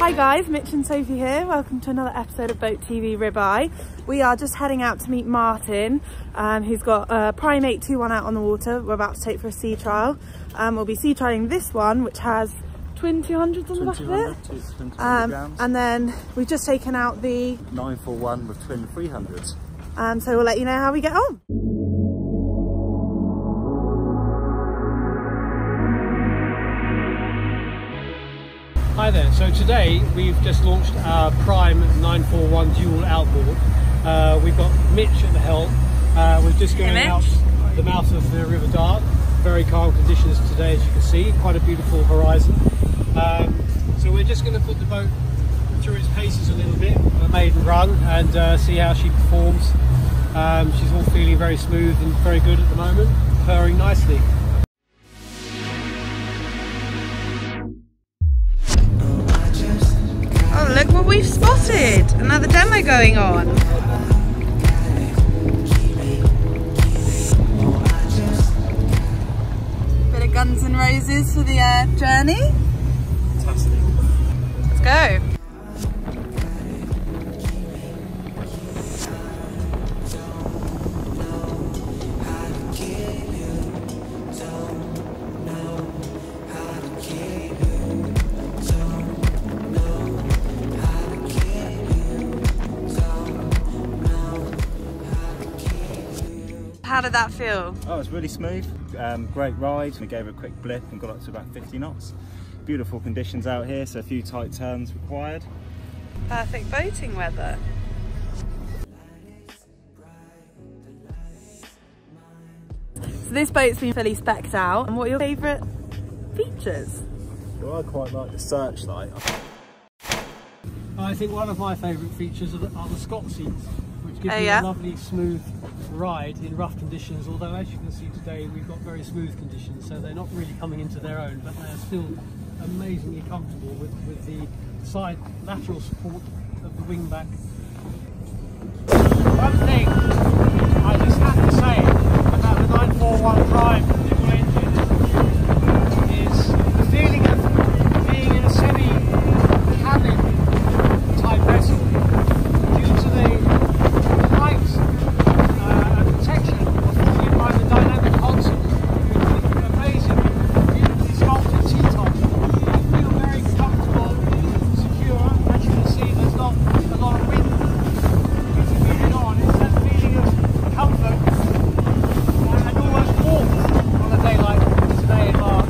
Hi guys, Mitch and Sophie here. Welcome to another episode of Boat TV Ribeye. We are just heading out to meet Martin, um, who's got a Prime 821 out on the water. We're about to take for a sea trial. Um, we'll be sea trialing this one, which has twin 200s on the back of it. Um, and then we've just taken out the 941 with twin 300s. Um, so we'll let you know how we get on. Hi there, so today we've just launched our Prime 941 dual outboard. Uh, we've got Mitch at the helm. Uh, we're just going Hey, out the mouth of the River Dart. Very calm conditions today as you can see, quite a beautiful horizon. Um, so we're just going to put the boat through its paces a little bit, a maiden run, and uh, see how she performs. Um, she's all feeling very smooth and very good at the moment, purring nicely. We've spotted! Another demo going on. Bit of Guns N' Roses for the uh, journey. Fantastic. Let's go. How did that feel? Oh, it was really smooth. Um, great ride. We gave it a quick blip and got up to about 50 knots. Beautiful conditions out here, so a few tight turns required. Perfect boating weather. So this boat's been fully specced out. And what are your favourite features? Well, I quite like the searchlight. I think one of my favourite features are the, are the Scott seats, which give Oh, you yeah? a lovely smooth ride in rough conditions. Although, as you can see today, we've got very smooth conditions, so they're not really coming into their own, but they're still amazingly comfortable with, with the side lateral support of the wing back. One thing I just have to say about the 941 Prime dual engine is the feeling of being in a semi-cabin type vessel due to the height uh, and protection afforded by the dynamic console with the amazing beautifully sculpted T-top. You feel very comfortable, secure. As you can see, there's not a lot of wind hitting you head on. It's that feeling of comfort uh, and almost warmth on a day like today in March.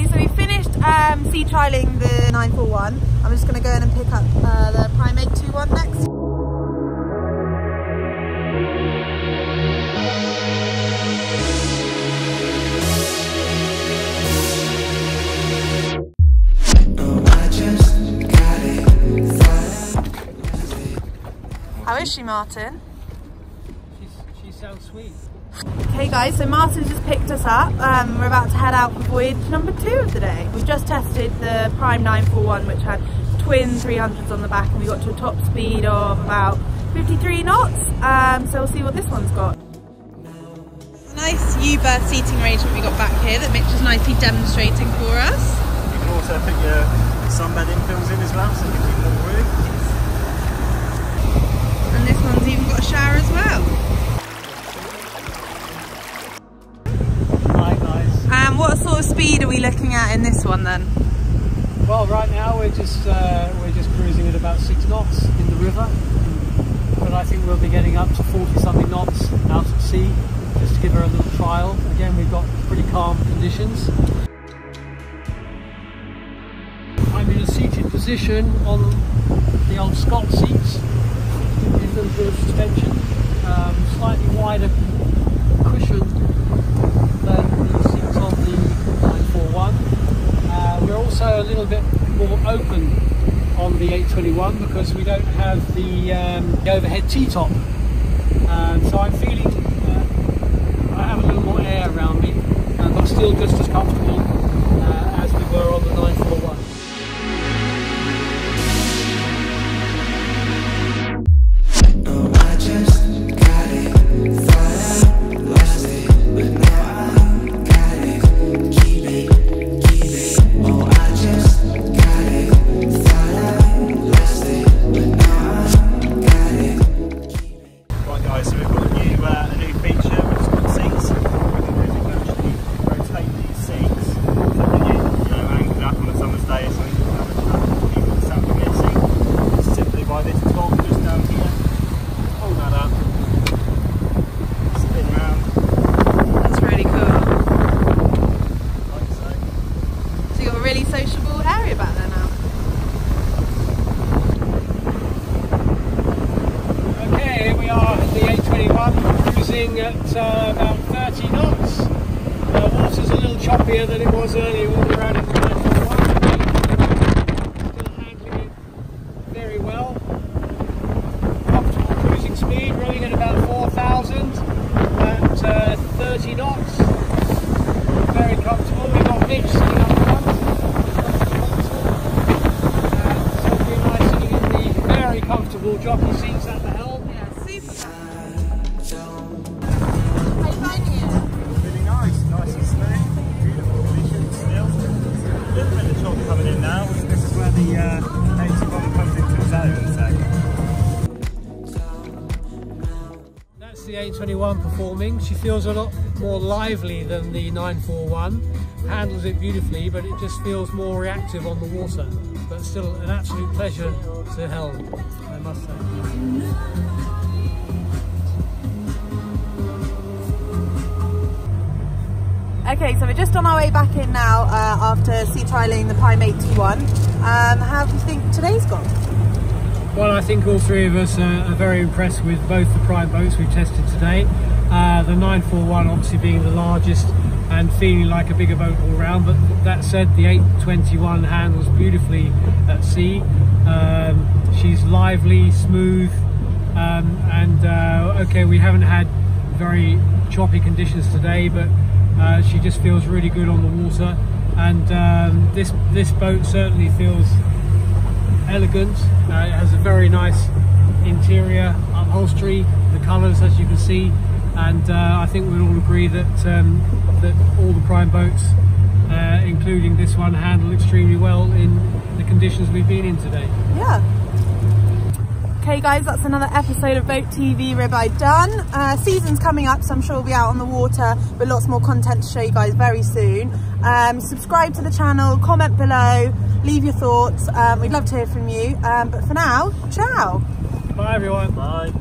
Okay, so we finished um, sea trialing the 941. I'm just going to go in and pick up uh, the Prime 821 next. How is she, Martin? She's, she sounds sweet. Okay guys, so Martin's just picked us up. Um, we're about to head out for voyage number two of the day. We've just tested the Prime 941 which had twin 300s on the back and we got to a top speed of about 53 knots. Um, so we'll see what this one's got. Nice U-berth seating arrangement we got back here that Mitch is nicely demonstrating for us. You can also put your sunbed infills in as well, so you gives you more room. And this one's even got a shower as well. What sort of speed are we looking at in this one then? Well, right now we're just uh, we're just cruising at about six knots in the river, but I think we'll be getting up to forty something knots out at sea just to give her a little trial. Again, we've got pretty calm conditions. I'm in a seated position on the old Scott seats with a little bit of suspension, um, slightly wider cushion 21 because we don't have the, um, the overhead T-top. Um, so I'm feeling uh, I have a little more air around at uh, about 30 knots. The water's a little choppier than it was earlier were out in the 941. Still handling it very well. Cruising speed, running at about 4,000 at uh, 30 knots. Very comfortable. We've got Mitch sitting 21 performing. She feels a lot more lively than the 941, handles it beautifully, but it just feels more reactive on the water. But still an absolute pleasure to helm, I must say. Okay, so we're just on our way back in now uh, after sea trialling the Prime 81. Um, how do you think today's gone? Well, I think all three of us are, very impressed with both the prime boats we've tested today. Uh, the 941 obviously being the largest and feeling like a bigger boat all round, but that said, the 821 handles beautifully at sea. Um, she's lively, smooth, um, and uh, okay, we haven't had very choppy conditions today, but uh, she just feels really good on the water. And um, this this boat certainly feels elegant. Uh, it has a very nice interior upholstery, the colours as you can see, and uh, I think we'll all agree that um, that all the prime boats, uh, including this one, handle extremely well in the conditions we've been in today. Yeah. Okay guys, that's another episode of Boat TV Ribeye done. Uh, season's coming up, so I'm sure we'll be out on the water with lots more content to show you guys very soon. Um, subscribe to the channel, comment below, leave your thoughts. Um, we'd love to hear from you. Um, but for now, ciao. Bye everyone. Bye.